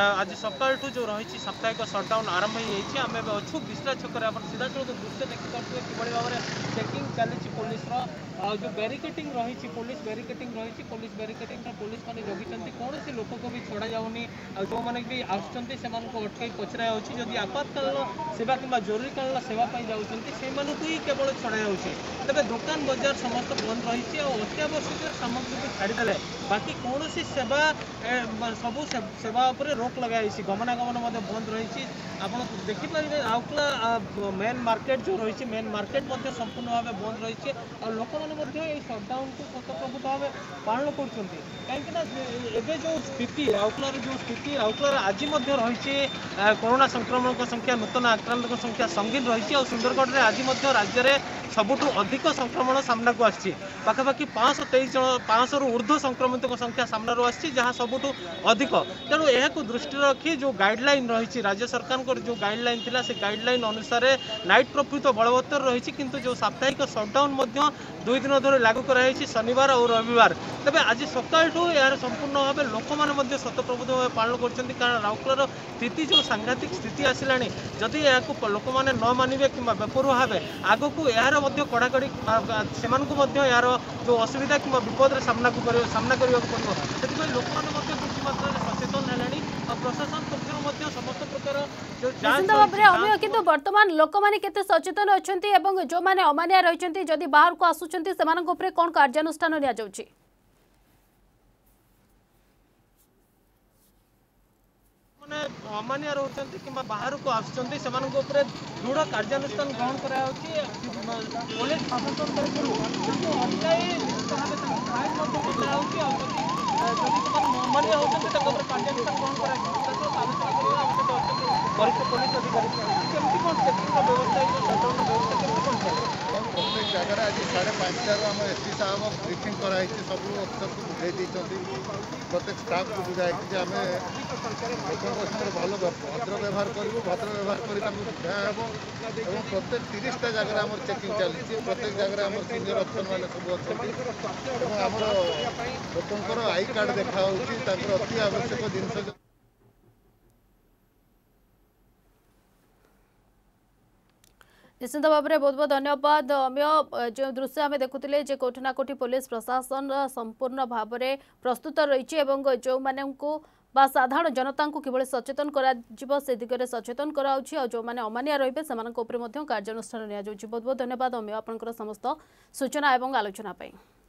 आज सकाल जो रही साप्ताहिक सटडाउन आरंभ होती आम अच्छु विश्रा आप सीधा चलते दृश्य देखिपे कि भाव में चेकिंग चली पुलिस जो बारिकेटिंग रही पुलिस बारिकेटिंग रही पुलिस बारिकेटिंग पुलिस मैंने जगी कौन से लोक को भी छड़ा जाऊनि जो मैंने भी आसुँच से अटक पचरा जदि आपातकालीन सेवा कि जरूरकालीन सेवाई जाऊँगी को ही केवल छड़ा जाए तेज दोकान बजार समस्त बंद रही है अत्यावश्यक सामग्री को छाड़देले बाकी कौन सी सेवा सब सेवा उप रोक लगे गमनागमन बंद रही आप देखिपर आउटला मेन मार्केट जो रही मेन मार्केट संपूर्ण भाव बंद रही है लोक মধ্যে এই শাটডাউনটো শতপ্রভূতভাবে পালন করছନ୍ତି কারণ যে এবে যে পরিস্থিতি হাওক্লার যে পরিস্থিতি হাওক্লার আজি মধ্যে রইছে করোনা সংক্রমণৰ সংখ্যা নতুন আંકলৰৰ সংখ্যা সংগীন হৈছে আৰু সুন্দৰগডৰে আজি মধ্যে ৰাজ্যৰে সবটো অধিক সংক্রমণৰ सामनाକୁ আছছি পা কাকি 523 জন 500ৰ ঊৰ্ধ সংক্রমণৰ সংখ্যা सामनाৰ আছছি য'হা সবটো অধিক তেনু এহাকো দৃষ্টি ৰাখি যো গাইডলাইন ৰৈছি ৰাজ্য সরকারৰ যো গাইডলাইন থিলা সে গাইডলাইন অনুসৰে নাইট প্ৰভূত বৰবত্তর ৰৈছি কিন্তু যো সাপ্তাহিক শাটডাউনৰ মধ্যে ଦୁଇଦିନ ଧରି ଲାଗୁ କରାଯାଇଛି ଶନିବାର ଓ ରବିବାର ତେବେ ଆଜି ସପ୍ତାହଠୁ ଏହାର ସମ୍ପୂର୍ଣ୍ଣ ଭାବେ ଲୋକମାନେ ମଧ୍ୟ ସତପ୍ରବୃତ ଭାବେ ପାଳନ କରୁଛନ୍ତି କାରଣ ରାଉରକେଲାର ସ୍ଥିତି ଯେଉଁ ସାଂଘାତିକ ସ୍ଥିତି ଆସିଲାଣି ଯଦି ଏହାକୁ ଲୋକମାନେ ନ ମାନିବେ କିମ୍ବା ବେପରୁ ଭାବେ ଆଗକୁ ଏହାର ମଧ୍ୟ କଡ଼ାକଡ଼ି ସେମାନଙ୍କୁ ମଧ୍ୟ ଏହାର ଯେଉଁ ଅସୁବିଧା କିମ୍ବା ବିପଦର ସାମ୍ନାକୁ ସାମ୍ନା କରିବାକୁ ପଡ଼ିବ ସେଥିପାଇଁ ଲୋକମାନେ ମଧ୍ୟ କିଛି ମାତ୍ରାରେ प्रशासन কর্তৃপক্ষৰ মধ্য সামষ্টিকৰ যে চেন্স ডাৱৰে আমি কিন্তু বৰ্তমান লোকমানি কিতে সচেতন আছেନ୍ତି আৰু যো মানে অমান্য হৈ আছেନ୍ତି যদি বাহৰକୁ আসুচନ୍ତି সেমানৰ ওপৰে কোন কাৰ্যানুষ্ঠান লৈ যাওঁচি মানে অমান্য ৰহচନ୍ତି কিবা বাহৰକୁ আসুচନ୍ତି সেমানৰ ওপৰে দৃঢ় কাৰ্যানুষ্ঠান গ্ৰহণ কৰা হৈ আছে পুলিশ পক্ষত কৰে আৰু আটাইই সাহেতক পাই মই কৈ আছো যে যদি কোনো মন মানে হৈ আছে তেতিয়া ପରୀକ୍ଷା ପୋଲିସ ଅଧିକାରୀ କେମିତି କ'ଣ ଜାଗାରେ ଆଜି ସାଢ଼େ ପାଞ୍ଚଟାରୁ ଆମ ଏସ୍ ପି ସାହେବ ବ୍ରିଫିଂ କରାହେଇଛି ସବୁ ଅଫିସରକୁ ବୁଝାଇ ଦେଇଛନ୍ତି ପ୍ରତ୍ୟେକ ଷ୍ଟାଫ୍କୁ ବୁଝା ହେଇଛି ଯେ ଆମେ ଲୋକଙ୍କ ସାଙ୍ଗରେ ଭଲ ଭଦ୍ର ବ୍ୟବହାର କରିବୁ ଭଦ୍ର ବ୍ୟବହାର କରି ତାଙ୍କୁ ବୁଝା ହେବ ଏବଂ ପ୍ରତ୍ୟେକ ତିରିଶଟା ଜାଗାରେ ଆମର ଚେକିଂ ଚାଲିଛି ପ୍ରତ୍ୟେକ ଜାଗାରେ ଆମର ସିନିୟର ଅଫିସରମାନେ ସବୁ ଅଛନ୍ତି ଏବଂ ଆମର ଲୋକଙ୍କର ଆଇ କାର୍ଡ଼ ଦେଖାହେଉଛି ତାଙ୍କର ଅତି ଆବଶ୍ୟକ ଜିନିଷ ନିଶ୍ଚିତ ଭାବରେ ବହୁତ ବହୁତ ଧନ୍ୟବାଦ ଅମ୍ୟ ଯେଉଁ ଦୃଶ୍ୟ ଆମେ ଦେଖୁଥିଲେ ଯେ କେଉଁଠି ନା କେଉଁଠି ପୋଲିସ ପ୍ରଶାସନ ସମ୍ପୂର୍ଣ୍ଣ ଭାବରେ ପ୍ରସ୍ତୁତ ରହିଛି ଏବଂ ଯେଉଁମାନଙ୍କୁ ବା ସାଧାରଣ ଜନତାଙ୍କୁ କିଭଳି ସଚେତନ କରାଯିବ ସେ ଦିଗରେ ସଚେତନ କରାଯାଉଛି ଆଉ ଯେଉଁମାନେ ଅମାନିଆ ରହିବେ ସେମାନଙ୍କ ଉପରେ ମଧ୍ୟ କାର୍ଯ୍ୟାନୁଷ୍ଠାନ ନିଆଯାଉଛି ବହୁତ ବହୁତ ଧନ୍ୟବାଦ ଅମ୍ୟ ଆପଣଙ୍କର ସମସ୍ତ ସୂଚନା ଏବଂ ଆଲୋଚନା ପାଇଁ